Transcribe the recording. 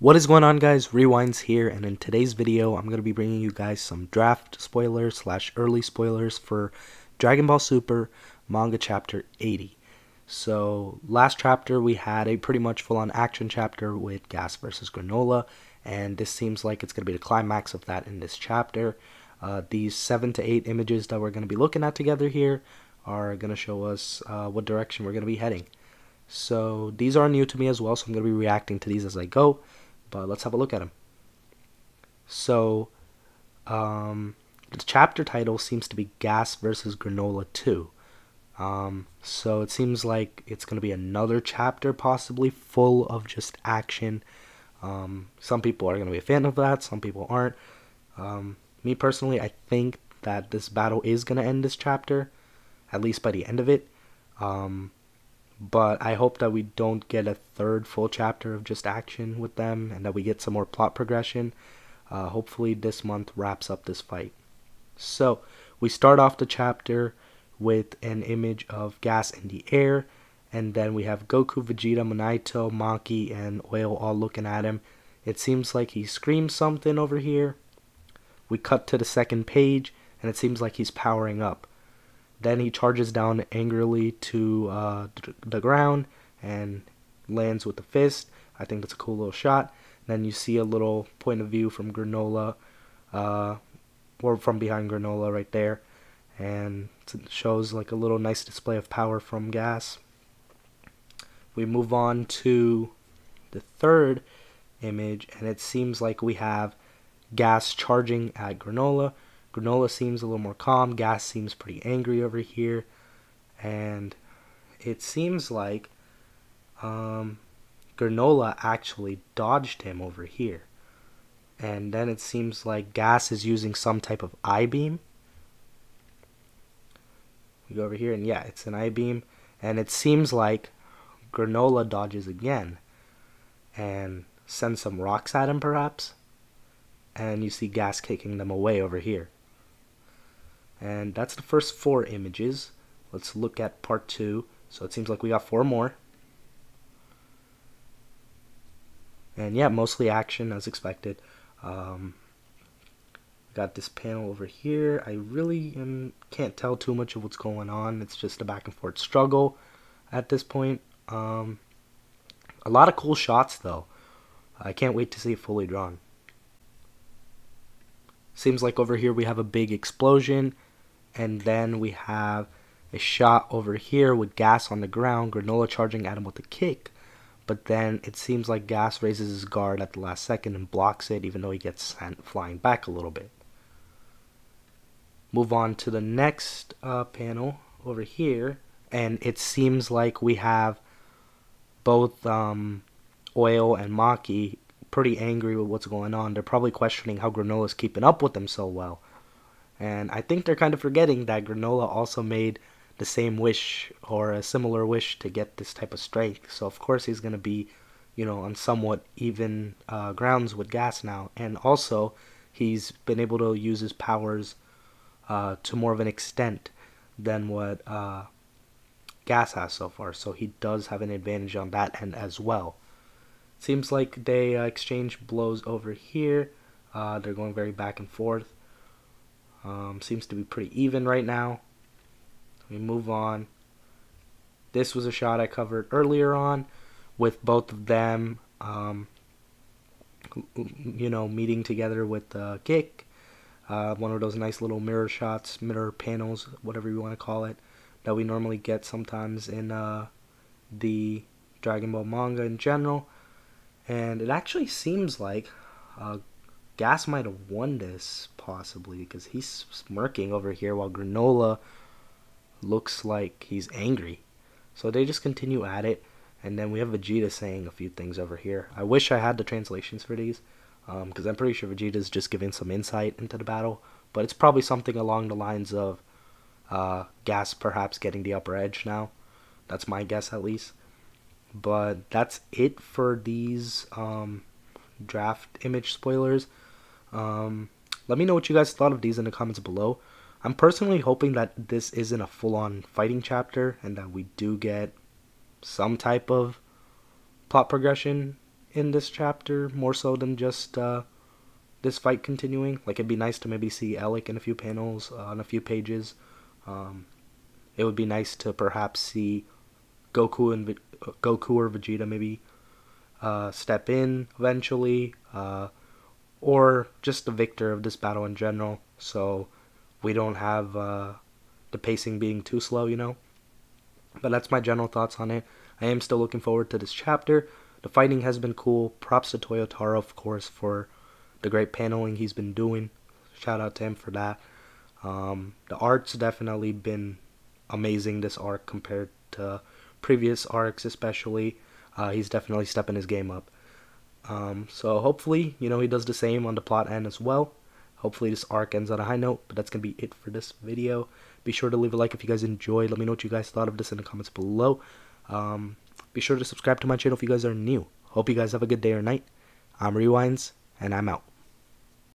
What is going on guys, Rewinds here, and in today's video I'm going to be bringing you guys some draft spoilers slash early spoilers for Dragon Ball Super manga chapter 80. So last chapter we had a pretty much full on action chapter with Gas versus Granola, and this seems like it's going to be the climax of that in this chapter. Uh, these 7 to 8 images that we're going to be looking at together here are going to show us uh, what direction we're going to be heading. So these are new to me as well, so I'm going to be reacting to these as I go. But let's have a look at them. So um, the chapter title seems to be Gas versus Granola 2. Um, so it seems like it's going to be another chapter, possibly full of just action. Um, some people are going to be a fan of that, some people aren't. Um, me personally, I think that this battle is going to end this chapter, at least by the end of it. Um, but I hope that we don't get a third full chapter of just action with them and that we get some more plot progression. Uh, hopefully, this month wraps up this fight. So, we start off the chapter with an image of gas in the air, and then we have Goku, Vegeta, Monaito, Maki, and Oil all looking at him. It seems like he screams something over here. We cut to the second page, and it seems like he's powering up. Then he charges down angrily to uh, the ground and lands with the fist. I think that's a cool little shot. Then you see a little point of view from Granola, uh, or from behind Granola right there, and it shows like a little nice display of power from Gas. We move on to the third image, and it seems like we have Gas charging at Granola. Granola seems a little more calm. Gas seems pretty angry over here. And it seems like um, Granola actually dodged him over here. And then it seems like Gas is using some type of I-beam. We go over here and yeah, it's an I-beam. And it seems like Granola dodges again. And sends some rocks at him perhaps. And you see Gas kicking them away over here. And that's the first four images. Let's look at part two. So it seems like we got four more. And yeah, mostly action as expected. Um, got this panel over here. I really am, can't tell too much of what's going on. It's just a back and forth struggle at this point. Um, a lot of cool shots though. I can't wait to see it fully drawn. Seems like over here we have a big explosion and then we have a shot over here with gas on the ground, Granola charging at him with a kick. But then it seems like Gas raises his guard at the last second and blocks it, even though he gets sent flying back a little bit. Move on to the next uh, panel over here, and it seems like we have both um, Oil and Maki pretty angry with what's going on. They're probably questioning how Granola's keeping up with them so well. And I think they're kind of forgetting that Granola also made the same wish or a similar wish to get this type of strength. So of course he's going to be, you know, on somewhat even uh, grounds with Gas now. And also he's been able to use his powers uh, to more of an extent than what uh, Gas has so far. So he does have an advantage on that end as well. Seems like they uh, exchange blows over here. Uh, they're going very back and forth. Um, seems to be pretty even right now. We move on. This was a shot I covered earlier on with both of them, um, you know, meeting together with the kick. Uh, one of those nice little mirror shots, mirror panels, whatever you want to call it, that we normally get sometimes in uh, the Dragon Ball manga in general. And it actually seems like uh, Gas might have won this, possibly, because he's smirking over here while Granola looks like he's angry. So they just continue at it, and then we have Vegeta saying a few things over here. I wish I had the translations for these, because um, I'm pretty sure Vegeta's just giving some insight into the battle, but it's probably something along the lines of uh, Gas perhaps getting the upper edge now. That's my guess, at least. But that's it for these um, draft image spoilers. Um, let me know what you guys thought of these in the comments below. I'm personally hoping that this isn't a full-on fighting chapter and that we do get some type of plot progression in this chapter, more so than just uh, this fight continuing. Like it'd be nice to maybe see Elec in a few panels uh, on a few pages. Um, it would be nice to perhaps see Goku and Goku or Vegeta maybe uh, step in eventually, uh, or just the victor of this battle in general. So we don't have uh, the pacing being too slow, you know. But that's my general thoughts on it. I am still looking forward to this chapter. The fighting has been cool. Props to Toyotaro, of course, for the great paneling he's been doing. Shout out to him for that. Um, the art's definitely been amazing this arc compared to previous arcs, especially. Uh, he's definitely stepping his game up. Um, so hopefully, you know, he does the same on the plot end as well. Hopefully this arc ends on a high note, but that's going to be it for this video. Be sure to leave a like if you guys enjoyed. Let me know what you guys thought of this in the comments below. Um, be sure to subscribe to my channel if you guys are new. Hope you guys have a good day or night. I'm Rewinds, and I'm out.